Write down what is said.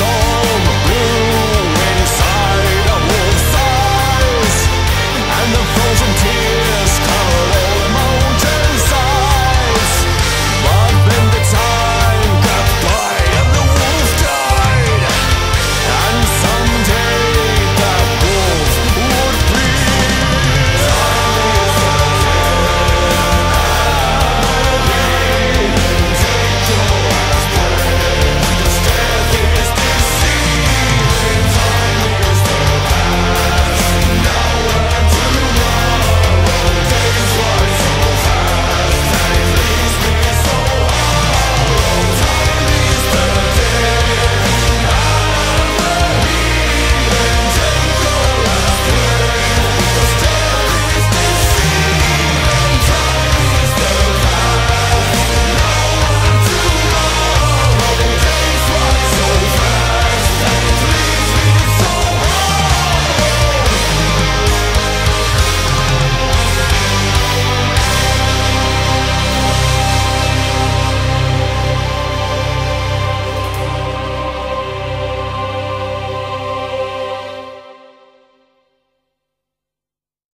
storm